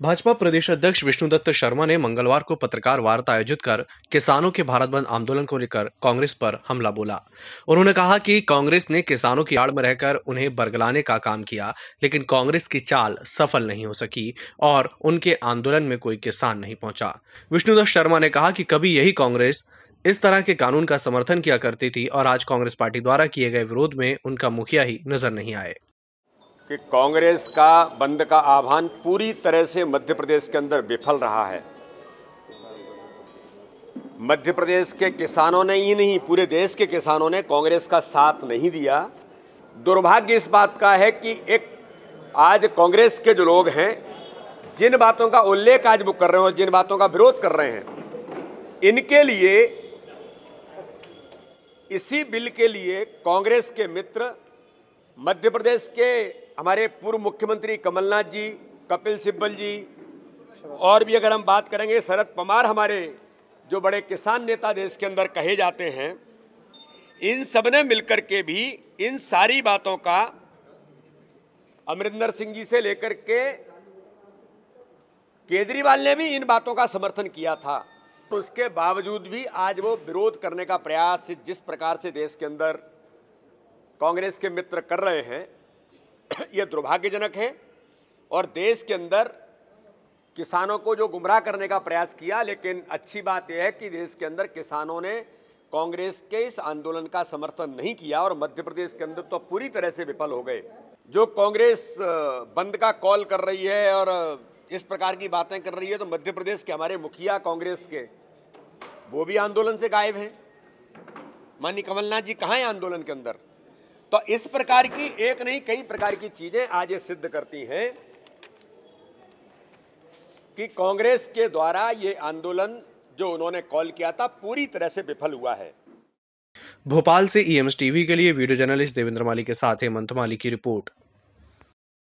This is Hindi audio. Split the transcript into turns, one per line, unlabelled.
भाजपा प्रदेश अध्यक्ष विष्णुदत्त शर्मा ने मंगलवार को पत्रकार वार्ता आयोजित कर किसानों के भारत बंद आंदोलन को लेकर कांग्रेस पर हमला बोला। उन्होंने कहा कि कांग्रेस ने किसानों की आड़ में रहकर उन्हें बरगलाने का काम किया, लेकिन कांग्रेस की चाल सफल नहीं हो सकी और उनके आंदोलन में कोई किसान नहीं पहुँचा। विष्णुदत्त शर्मा ने कहा कि कभी यही कांग्रेस इस तरह के कानून का समर्थन किया करती थी और आज कांग्रेस पार्टी द्वारा किए गए विरोध में उनका मुखिया ही नज़र नहीं आए।
कि कांग्रेस का बंद का आह्वान पूरी तरह से मध्य प्रदेश के अंदर विफल रहा है। मध्य प्रदेश के किसानों ने ही नहीं, पूरे देश के किसानों ने कांग्रेस का साथ नहीं दिया। दुर्भाग्य इस बात का है कि एक, आज कांग्रेस के जो लोग हैं, जिन बातों का उल्लेख आज वो कर रहे हैं जिन बातों का विरोध कर रहे हैं, इनके लिए, इसी बिल के लिए कांग्रेस के मित्र मध्य प्रदेश के हमारे पूर्व मुख्यमंत्री कमलनाथ जी, कपिल सिब्बल जी, और भी अगर हम बात करेंगे, शरद पवार हमारे जो बड़े किसान नेता देश के अंदर कहे जाते हैं, इन सबने मिलकर के भी इन सारी बातों का अमरिंदर सिंह जी से लेकर के केजरीवाल ने भी इन बातों का समर्थन किया था। उसके बावजूद भी आज वो विरोध करने का प्रयास जिस प्रकार से देश के अंदर कांग्रेस के मित्र कर रहे हैं, ये दुर्भाग्यजनक है। और देश के अंदर किसानों को जो गुमराह करने का प्रयास किया, लेकिन अच्छी बात यह है कि देश के अंदर किसानों ने कांग्रेस के इस आंदोलन का समर्थन नहीं किया और मध्य प्रदेश के अंदर तो पूरी तरह से विफल हो गए। जो कांग्रेस बंद का कॉल कर रही है और इस प्रकार की बातें कर रही है तो मध्य प्रदेश के हमारे मुखिया कांग्रेस के, वो भी आंदोलन से गायब हैं। माननीय कमलनाथ जी, कहाँ हैं आंदोलन के अंदर? तो इस प्रकार की, एक नहीं, कई प्रकार की चीज़ें आज ये सिद्ध करती हैं कि कांग्रेस के द्वारा ये आंदोलन जो उन्होंने कॉल किया था, पूरी तरह से विफल हुआ है।
भोपाल से ईएमएस टीवी के लिए वीडियो जर्नलिस्ट देवेंद्र माली के साथ हेमंत माली की रिपोर्ट।